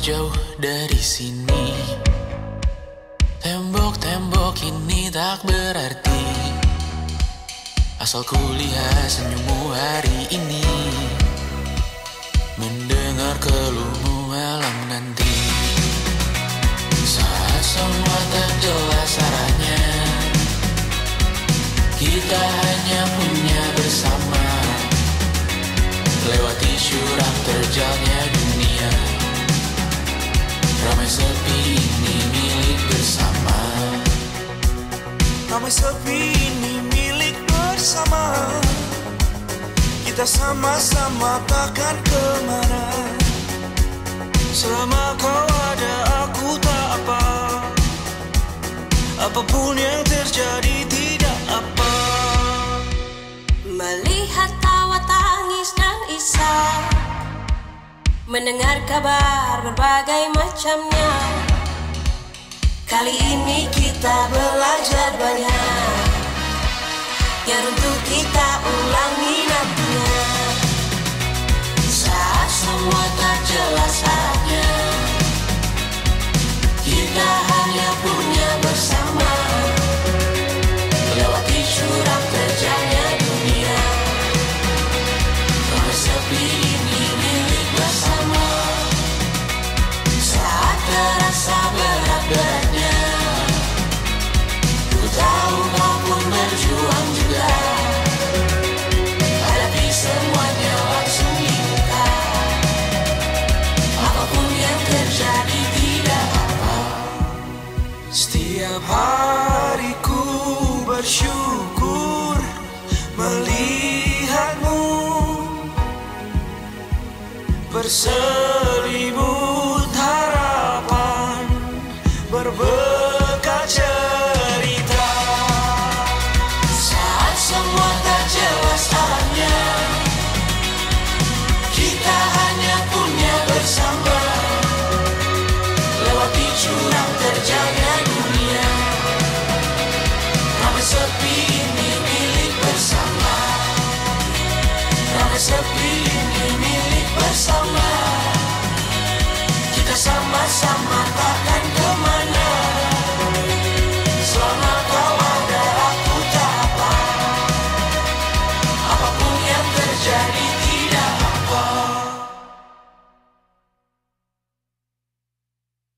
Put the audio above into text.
jauh dari sini. Tembok-tembok ini tak berarti Asal ku lihat senyummu hari ini. Mendengar keluhmu malam nanti. Saat semua tak jelas arahnya Kita hanya punya bersama. Lewati syurang terjalnya dunia Ramai sepi ini milik bersama. Ramai sepi ini milik bersama. Kita sama-sama takkan ke mana. Selama kau ada aku tak apa. Apa pun yang terjadi Mendengar kabar berbagai macamnya. Kali ini kita belajar banyak. Yang untuk kita ulangi terasa berat-beratnya Ku tahu kau pun berjuang juga Hadapi semuanya langsung dibuka Apa pun yang terjadi tidak apa Setiap hari ku bersyukur melihatmu. Berselimut sepi ini milik bersama